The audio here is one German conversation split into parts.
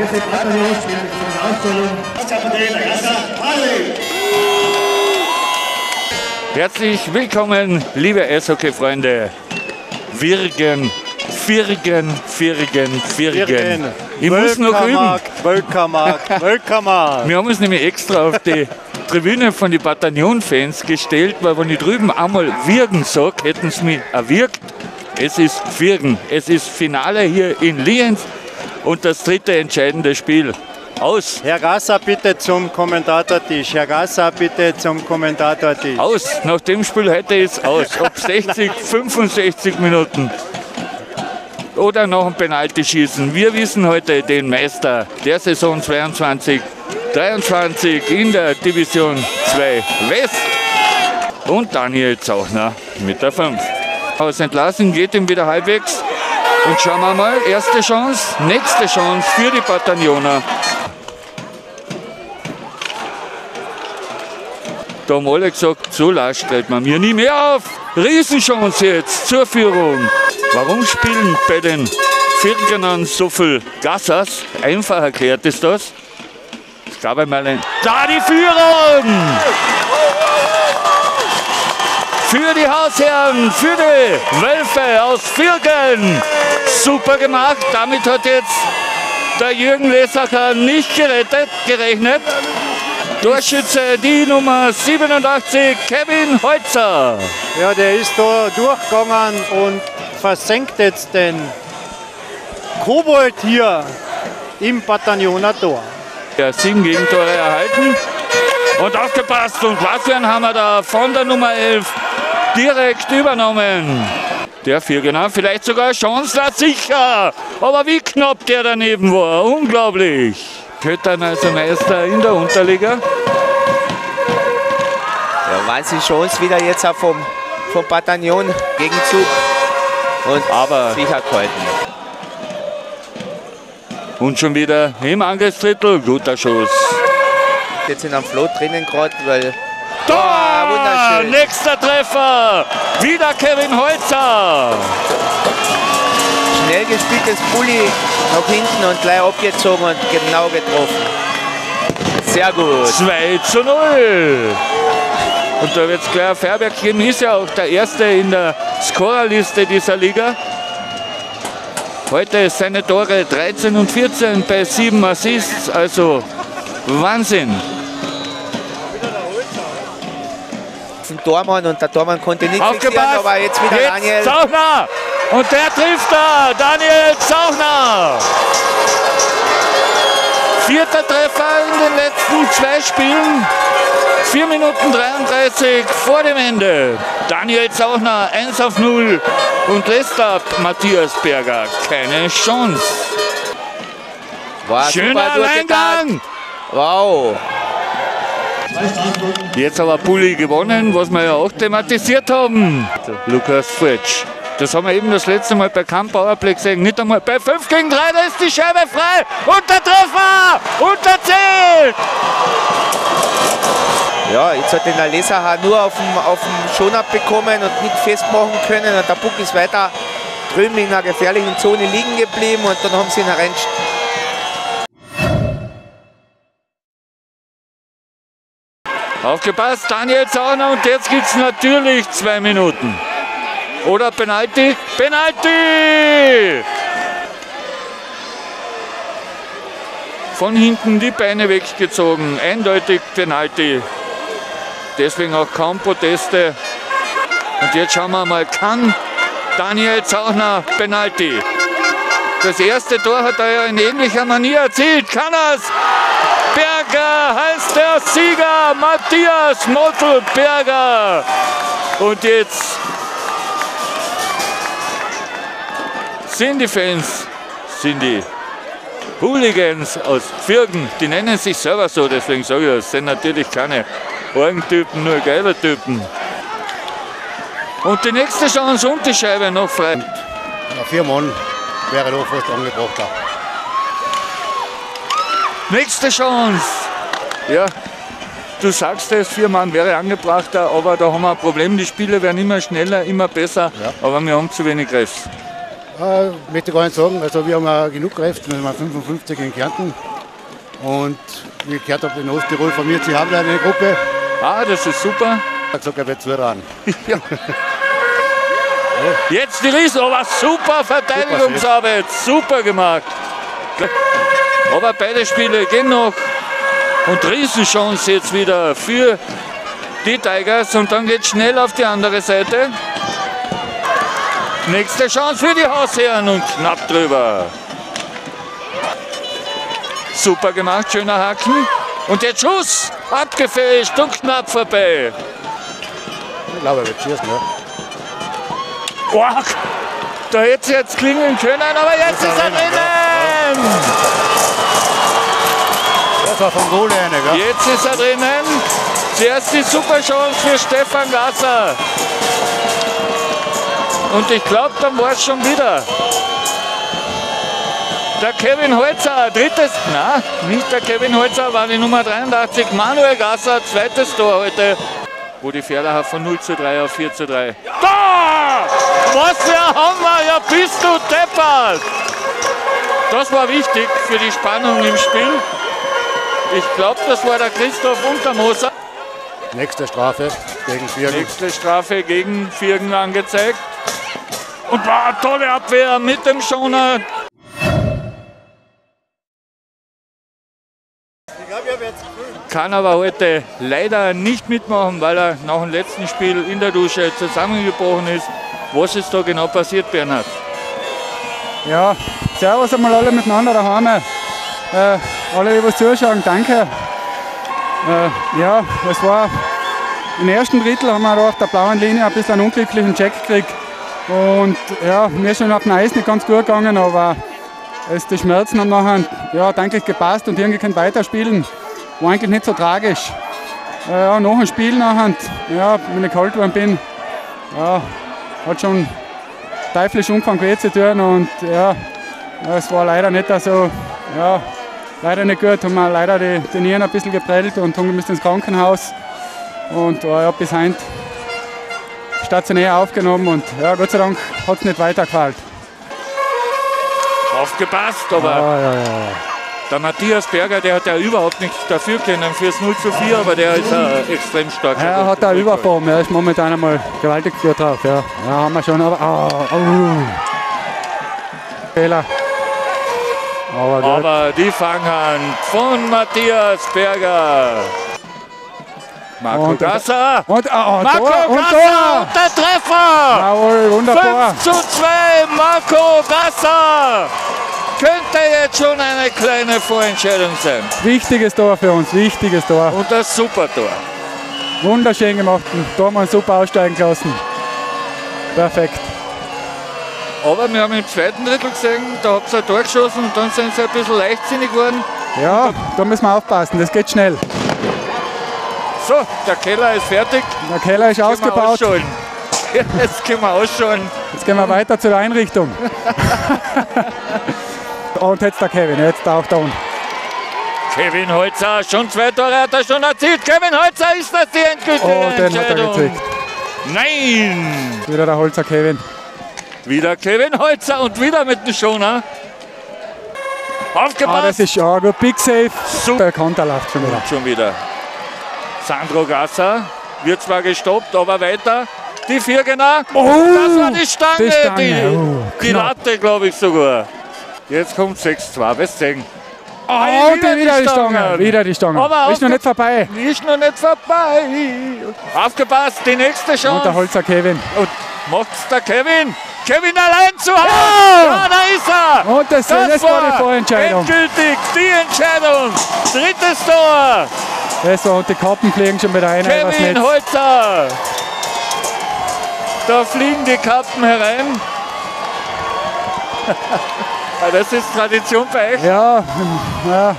FC Bataillon spielt mit dieser Ausstellung. Herzlich willkommen, liebe Eishockey-Freunde. Wirgen, Firgen, Firgen, Firgen. Ich muss noch üben. Völkermark, Völkermark. Wir haben uns nämlich extra auf die Tribüne von den Bataillon-Fans gestellt, weil wenn ich drüben einmal Wirgen sage, hätten sie mich erwirkt. Es ist Firgen. Es ist Finale hier in Lienz und das dritte entscheidende Spiel. Aus, Herr Gasser, bitte zum Kommentatortisch. Herr Gasser, bitte zum Kommentatortisch. aus. Nach dem Spiel heute ist aus. Ob 60, 65 Minuten oder noch ein Penalty schießen. Wir wissen heute den Meister der Saison 22, 23 in der Division 2 West und Daniel Zauchner mit der 5. Aus Entlassen geht ihm wieder halbwegs. Und schauen wir mal, erste Chance, nächste Chance für die Bataillioner. Da haben alle gesagt, so leicht stellt man mir nie mehr auf. Riesenchance jetzt zur Führung. Warum spielen bei den Firgenern so viel Gassers? Einfach erklärt ist das. Ich glaube mal, ein- da die Führung! Für die Hausherren, für die Wölfe aus Firgen. Super gemacht. Damit hat jetzt der Jürgen Lesacher nicht gerettet, gerechnet. Torschütze die Nummer 87, Kevin Holzer. Ja, der ist da durchgegangen und versenkt jetzt den Kobold hier im Batailloner Tor. Ja, sieben Gegentore erhalten. Und aufgepasst. Und was für ein Hammer da von der Nummer 11 direkt übernommen. Der Viergener, vielleicht sogar na sicher. Aber wie knapp der daneben war. Unglaublich. Köttern also Meister in der Unterliga. Ja, Wahnsinn Chance wieder jetzt auch vom, vom Bataillon. Gegenzug. Und Aber- sicher gehalten. Und schon wieder im Angriffsdrittel. Guter Schuss. Jetzt sind am Floh drinnen gerade, weil. Tor! Ah, wunderschön. Nächster Treffer. Wieder Kevin Holzer. Schnell gespieltes Bulli nach hinten und gleich abgezogen und genau getroffen. Sehr gut. 2 zu 0. Und da wird es ein Fairberg geben, ist ja auch der Erste in der Scorerliste dieser Liga. Heute ist seine Tore 13 und 14 bei 7 Assists, also Wahnsinn. Ein Tormann und der Tormann konnte nicht fixieren, aber jetzt wieder Jetzt Daniel. Zauchner! Und der trifft da! Daniel Zauchner! Vierter Treffer in den letzten zwei Spielen. 4 Minuten 33 vor dem Ende. Daniel Zauchner 1 auf 0 und lässt ab Matthias Berger keine Chance. War Schöner. Alleingang! Wow. Jetzt aber Pulli gewonnen, was wir ja auch thematisiert haben. Lukas Fritsch. Das haben wir eben das letzte Mal bei Camp Powerplay gesehen. Nicht einmal bei 5 gegen 3, da ist die Scheibe frei. Und der Treffer! Und der zählt! Ja, jetzt hat den Leser nur auf dem, auf dem Schoner bekommen und nicht festmachen können. Und der Puck ist weiter drüben in einer gefährlichen Zone liegen geblieben und dann haben sie ihn errennt. Aufgepasst, Daniel Zauner und jetzt gibt es natürlich zwei Minuten. Oder Penalty? Penalty! Von hinten die Beine weggezogen. Eindeutig Penalty. Deswegen auch kaum Proteste. Und jetzt schauen wir mal, kann Daniel Zauchner Penalty? Das erste Tor hat er ja in ähnlicher Manier erzielt. Kann er's? Berger heißt der Sieger, Matthias Mottelberger. Und jetzt sind die Fans, sind die Hooligans aus Firgen, die nennen sich selber so, deswegen sage ich das, sind natürlich keine Orgentypen, nur geile Typen. Und die nächste Chance und die Scheibe noch frei. Ja, vier Mann wäre da fast angebracht. Nächste Chance. Ja, du sagst es, vier Mann wäre angebrachter, aber da haben wir ein Problem. Die Spiele werden immer schneller, immer besser, Ja. aber wir haben zu wenig Refs. Äh, möchte gar nicht sagen. Also wir haben ja genug Kräfte. Wir haben 55 in Kärnten. Und wie ich gehört habe, in Osttirol von mir, sie haben eine Gruppe. Ah, das ist super. Ich habe gesagt, er wird zuhören. Jetzt die Riesen, aber super Verteidigungsarbeit, super gemacht. Aber beide Spiele gehen noch und Riesenchance jetzt wieder für die Tigers und dann geht schnell auf die andere Seite. Nächste Chance für die Hausherren und knapp drüber. Super gemacht, schöner Haken. Und der Schuss abgefälscht und knapp vorbei. Ich glaube, er wird schießen. Ja. Boah, da hätte es jetzt klingeln können, aber jetzt ist er drinnen. Das war vom Goal eine, gell? Jetzt ist er drinnen. Zuerst die super Chance für Stefan Gasser. Und ich glaube, dann war es schon wieder. Der Kevin Holzer, drittes, na, nicht der Kevin Holzer, war die Nummer 83. Manuel Gasser, zweites Tor heute. Wo die Ferlacher von 0 zu 3 auf 4 zu 3. Da! Was für ein Hammer! Ja, bist du deppert! Das war wichtig für die Spannung im Spiel. Ich glaube, das war der Christoph Untermoser. Nächste Strafe gegen Viergen. Nächste Strafe gegen Viergen angezeigt. Und war tolle Abwehr mit dem Schoner. Kann aber heute leider nicht mitmachen, weil er nach dem letzten Spiel in der Dusche zusammengebrochen ist. Was ist da genau passiert, Bernhard? Ja, servus einmal alle miteinander daheim. Äh, alle, die was zuschauen, danke. Äh, ja, es war im ersten Drittel haben wir da auf der blauen Linie ein bisschen einen unglücklichen Check gekriegt. Und ja, mir ist schon auf dem Eis nicht ganz gut gegangen, aber es, die Schmerzen haben nachher ja, eigentlich gepasst und irgendwie können weiterspielen. War eigentlich nicht so tragisch. Äh, ja, nach dem Spiel nachher, ja, wenn ich kalt geworden bin, ja, hat schon teuflisch Umfang weh zu tun und ja, es war leider nicht so, ja, leider nicht gut. Haben wir leider die, die Nieren ein bisschen geprellt und haben müssen ins Krankenhaus und oh, ja, bis heint stationär aufgenommen und ja, Gott sei Dank hat es nicht weitergefallen. Aufgepasst, aber Ja, ja, ja. der Matthias Berger, der hat ja überhaupt nichts dafür können fürs 0 zu 4, aber der ist äh, extrem stark. Er hat da Überform, er ist momentan einmal gewaltig gut drauf. Ja, ja haben wir schon, aber. Oh, oh. Fehler. Aber. Aber die Fanghand von Matthias Berger. Marco Und- Gasser. und oh, Marco Tor, und Gasser Tor! und der Treffer. Jawohl, wunderbar. 5 zu 2, Marco Gasser. Könnte jetzt schon eine kleine Vorentscheidung sein. Wichtiges Tor für uns, wichtiges Tor. Und das Supertor. Wunderschön gemacht. Und Da haben wir ihn super aussteigen lassen. Perfekt. Aber wir haben im zweiten Drittel gesehen, da habt ihr ein Tor geschossen und dann sind sie ein bisschen leichtsinnig geworden. Ja, da müssen wir aufpassen, das geht schnell. So, der Keller ist fertig. Der Keller ist Können wir ausgebaut. ausschalten. Jetzt können wir ausschauen. Jetzt gehen wir weiter zur Einrichtung. Und jetzt der Kevin, jetzt taucht er unten. Kevin Holzer, schon zwei Tore hat er schon erzielt. Kevin Holzer, ist das die endgültige Oh, den hat er Entscheidung? gekriegt. Nein! Wieder der Holzer Kevin. Wieder Kevin Holzer und wieder mit dem Schoner. Ah, Aufgepasst! das ist ja gut. Big Safe. Super. Der Konter läuft schon wieder. schon wieder. Sandro Gasser wird zwar gestoppt, aber weiter. Die Viergener. Oh, das war die Stange. die Stange. Die, Oh, die. Latte, glaube ich sogar. Jetzt kommt 6-2. Was sehen? Oh, und wieder die Stange. Wieder die Stange. Aber ist noch nicht vorbei. Ist noch nicht vorbei. Aufgepasst, die nächste Und der Chance. Holzer Kevin. Und macht's der Kevin. Kevin allein zu Hause. Ja! Ja, da ist er. Und das, das, war die Vorentscheidung. endgültig die Entscheidung. Drittes Tor. Das war, und die Kappen fliegen schon wieder rein. Kevin. Holzer. Da fliegen die Kappen herein. Das ist Tradition bei euch. Ja, ja.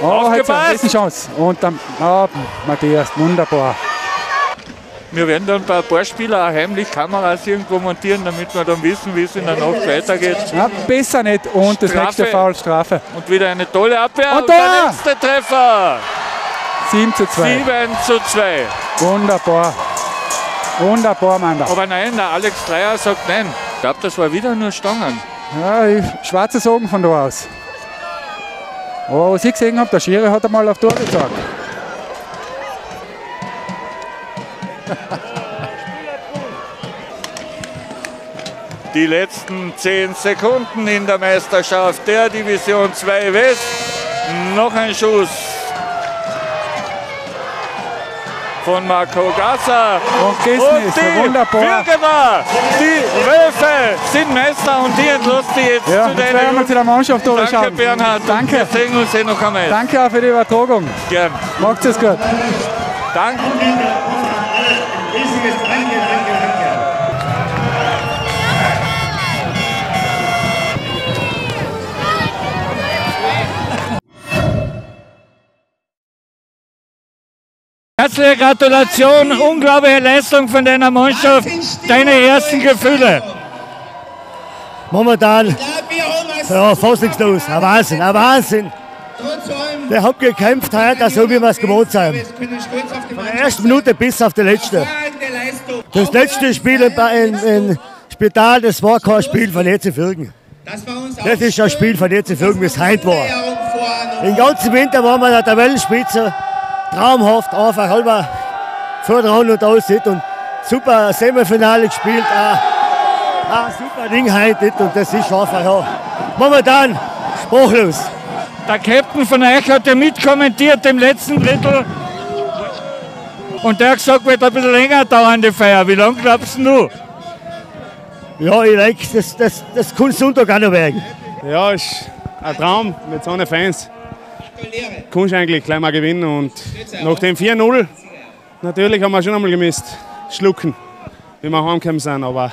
Oh, Aufgepasst. Riesenchance. Und dann, oh, Matthias, wunderbar. Wir werden dann bei ein paar Spieler auch heimlich Kameras irgendwo montieren, damit wir dann wissen, wie es in der Nacht weitergeht. Ja, besser nicht. Und das Strafe. nächste Foul, Strafe. Und wieder eine tolle Abwehr. Und Und, der letzte Treffer. 7 zu 2. 7 zu 2. Wunderbar. Wunderbar, Mann. Aber nein, der Alex Dreier sagt nein. Ich glaube, das war wieder nur Stangen. Ja, schwarze Sogen von da aus. Aber was ich gesehen habe, der Schiri hat einmal auf Tor gezeigt. Die letzten 10 Sekunden in der Meisterschaft der Division 2 West. Noch ein Schuss von Marco Gasser. Und Gisnis, die wunderbar. Bürgerer, die Wölfe sind Meister und die entlassen die jetzt Ja, zu jetzt werden wir zu der Mannschaft Danke. Bernhard. Danke. Wir sehen uns eh noch einmal. Danke auch für die Übertragung. Gern. Macht es gut. Danke. Riesiges Danke, danke, danke. Herzliche Gratulation, unglaubliche Leistung von deiner Mannschaft. Deine ersten Gefühle. Momentan, ja, fast nichts los. Ein Wahnsinn, ein Wahnsinn. Wir haben gekämpft heute, so wie wir es gewohnt sind. Von der ersten Minute bis auf die letzte. Das letzte Spiel in, in, in Spital, das war kein Spiel von EC Fürgen. Das ist ein Spiel von EC Fürgen, wie es heute war. Den ganzen Winter waren wir an der Tabellenspitze. Traumhaft, einfach halber vordran und aussieht und super Semifinale gespielt. Auch, auch super Ding heute und das ist einfach ja. Momentan sprachlos. Der Captain von euch hat ja mitkommentiert im letzten Drittel. Und der hat gesagt, wird ein bisschen länger dauern, die Feier. Wie lange glaubst du? Ja, ich denke, das, das, das kann Sonntag auch noch werden. Ja, ist ein Traum mit so einer Fans. Kannst eigentlich gleich mal gewinnen und nach dem 4-0 natürlich haben wir schon einmal gemisst, schlucken, wie wir heimgekommen sind, aber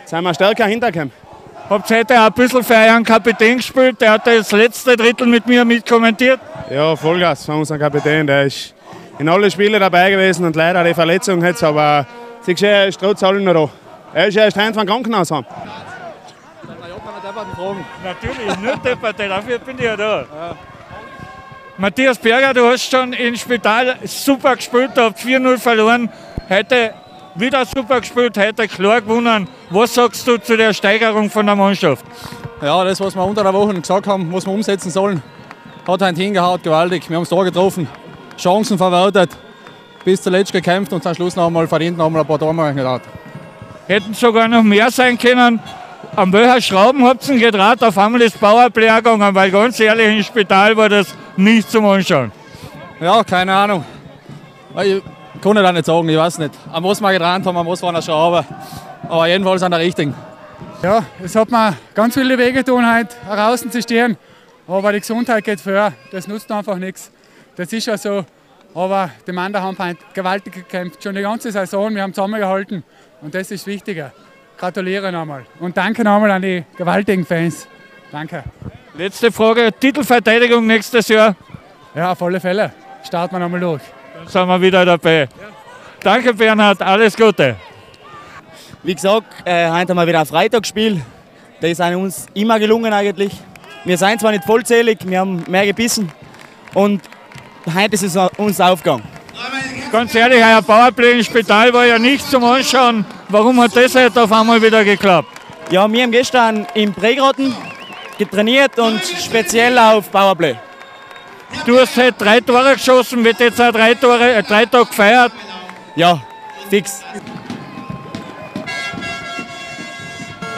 jetzt sind wir stärker hintergekommen. Habt ihr heute auch ein bisschen für euren Kapitän gespielt? Der hat das letzte Drittel mit mir mitkommentiert. Ja, Vollgas von unserem Kapitän, der ist in alle Spiele dabei gewesen und leider die Verletzung jetzt, aber siehst du, er ist trotz allem noch da. Er ist erst heim vom Krankenhaus heim. Natürlich, nur Depperte, dafür bin ich ja da. Matthias Berger, du hast schon im Spital super gespielt, habt 4-0 verloren. Heute wieder super gespielt, heute klar gewonnen. Was sagst du zu der Steigerung von der Mannschaft? Ja, das, was wir unter der Woche gesagt haben, was wir umsetzen sollen, hat heute hingehaut, gewaltig. Wir haben es da getroffen, Chancen verwertet, bis zuletzt gekämpft und zum Schluss noch einmal verdient, noch einmal ein paar Tore gemacht. Hätten sogar noch mehr sein können. An welcher Schrauben habt ihr gedraht? Auf einmal ist Powerplay gegangen, weil ganz ehrlich, im Spital war das nicht zum Anschauen. Ja, keine Ahnung. Ich kann ich da nicht sagen, ich weiß nicht. An was wir gedreht haben, an was war eine Schraube. Aber jedenfalls an der richtigen. Ja, es hat mir ganz viele Wege getan, heute draußen zu stehen. Aber die Gesundheit geht vor. Das nutzt einfach nichts. Das ist ja so. Aber die Männer haben heute gewaltig gekämpft. Schon die ganze Saison. Wir haben zusammengehalten. Und das ist wichtiger. Gratuliere nochmal. Und danke nochmal an die gewaltigen Fans. Danke. Letzte Frage: Titelverteidigung nächstes Jahr? Ja, auf alle Fälle. Starten wir nochmal durch. Dann sind wir wieder dabei. Danke, Bernhard. Alles Gute. Wie gesagt, äh, heute haben wir wieder ein Freitagsspiel. Das ist uns immer gelungen eigentlich. Wir sind zwar nicht vollzählig, wir haben mehr gebissen. Und heute ist es uns aufgegangen. Ganz ehrlich, euer Powerplay im Spital war ja nicht zum Anschauen. Warum hat das heute auf einmal wieder geklappt? Ja, wir haben gestern im Prägraten getrainiert und speziell auf Powerplay. Du hast heute drei Tore geschossen, wird jetzt auch drei, Tore, äh, drei Tage gefeiert. Ja, fix.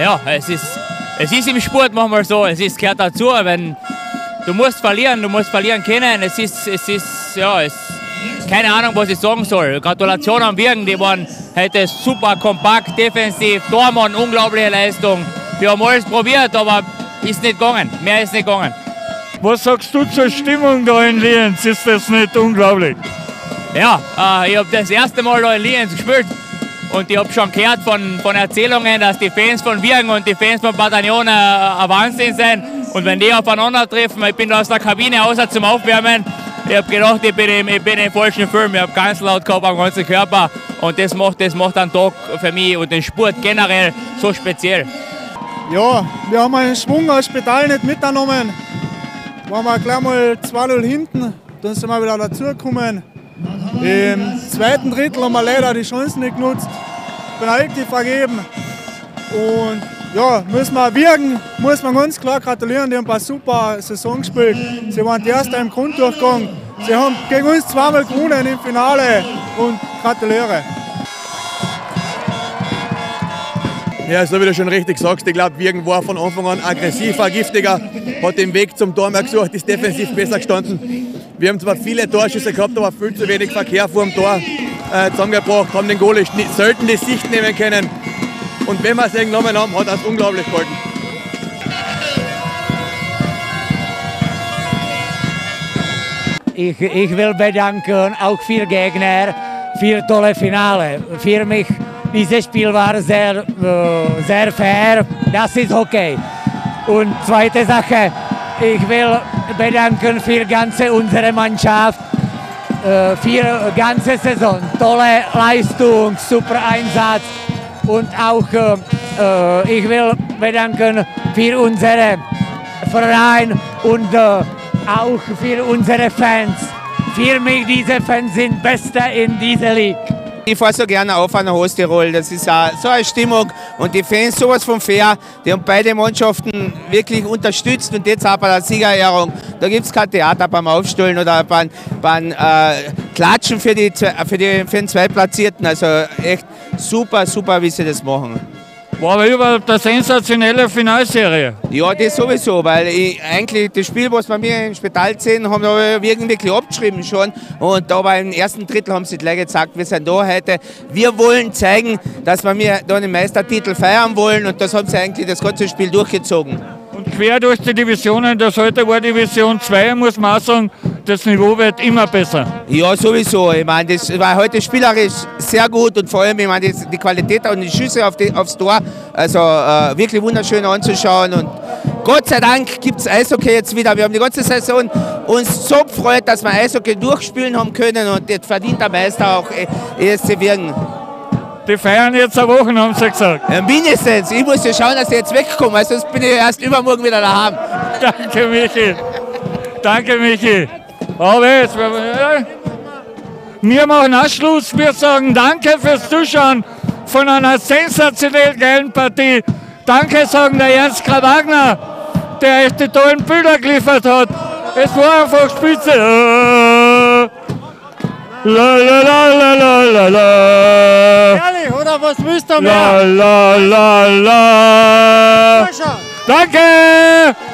Ja, es ist, es ist im Sport manchmal so, es ist, gehört dazu, wenn du musst verlieren, du musst verlieren können. Es ist, es ist, ja, es, keine Ahnung, was ich sagen soll. Gratulation an Wirgen, die waren heute super kompakt, defensiv, Tormann, unglaubliche Leistung. Wir haben alles probiert, aber ist nicht gegangen, mehr ist nicht gegangen. Was sagst du zur Stimmung da in Lienz? Ist das nicht unglaublich? Ja, äh, ich habe das erste Mal da in Lienz gespielt und ich habe schon gehört von, von Erzählungen, dass die Fans von Wirgen und die Fans von Bataillon äh, ein Wahnsinn sind. Und wenn die aufeinandertreffen, ich bin aus der Kabine außer zum Aufwärmen, ich habe gedacht, ich bin, im, ich bin im falschen Film. Ich habe ganz laut gehabt am ganzen Körper und das macht, das macht einen Tag für mich und den Sport generell so speziell. Ja, wir haben einen Schwung aus Spital nicht mitgenommen. Waren wir gleich mal 2-0 hinten, dann sind wir wieder dazugekommen. Im zweiten Drittel haben wir leider die Chancen nicht genutzt, Penalty vergeben. Und ja, müssen wir wirken, muss man ganz klar gratulieren. Die haben eine super Saison gespielt. Sie waren die Erste im Grunddurchgang. Sie haben gegen uns zweimal gewonnen im Finale und gratuliere. Ja, so wie du schon richtig sagst, ich glaube, Wirgen war von Anfang an aggressiver, giftiger, hat den Weg zum Tor mehr gesucht, ist defensiv besser gestanden. Wir haben zwar viele Torschüsse gehabt, aber viel zu wenig Verkehr vor dem Tor äh, zusammengebracht, haben den Goalie selten die Sicht nehmen können. Und wenn wir es genommen haben, hat es unglaublich gehalten. Ich, ich will bedanken auch für Gegner, für tolle Finale. Für mich dieses Spiel war sehr, äh, sehr fair. Das ist okay. Und zweite Sache, ich will bedanken für ganze unsere Mannschaft äh, für ganze Saison. Tolle Leistung, super Einsatz und auch äh, ich will bedanken für unseren Verein und auch für unsere Fans. Für mich diese Fans sind Beste in dieser Liga. Ich fahre so gerne auf an Hostirol. Das ist auch so eine Stimmung und die Fans sowas von fair. Die haben beide Mannschaften wirklich unterstützt und jetzt auch bei der Siegerehrung. Da gibt es kein Theater beim Aufstellen oder beim, beim äh, Klatschen für, die, für, die, für den Zweitplatzierten. Also echt super, super, wie sie das machen. War aber überhaupt eine sensationelle Finalserie. Ja, das sowieso, weil ich, eigentlich das Spiel, was wir mir im Spital gesehen haben, habe ich wirklich abgeschrieben schon. Und da im ersten Drittel haben sie gleich gesagt, wir sind da heute. Wir wollen zeigen, dass wir mir da den Meistertitel feiern wollen und das haben sie eigentlich das ganze Spiel durchgezogen. Und quer durch die Divisionen, das heute war Division 2, muss man auch sagen, das Niveau wird immer besser. Ja, sowieso. Ich meine, das war heute spielerisch sehr gut und vor allem, ich meine, die Qualität und die Schüsse auf die, aufs Tor, also äh, wirklich wunderschön anzuschauen. Und Gott sei Dank gibt es Eishockey jetzt wieder. Wir haben die ganze Saison uns so gefreut, dass wir Eishockey durchspielen haben können und jetzt verdient der Meister auch ESC Wirgen. Die feiern jetzt eine Woche, haben sie gesagt. Ja, mindestens. Ich muss ja schauen, dass ich jetzt wegkomme, sonst bin ich erst übermorgen wieder daheim. Danke, Michi. Danke, Michi. Aber jetzt, wir machen Abschluss. Wir sagen Danke fürs Zuschauen von einer sensationell geilen Partie. Danke sagen der Ernst Graf Wagner, der echt die tollen Bilder geliefert hat. Es war einfach spitze. La la la la la la la. Ehrlich, oder was du La mehr? la la la. Danke!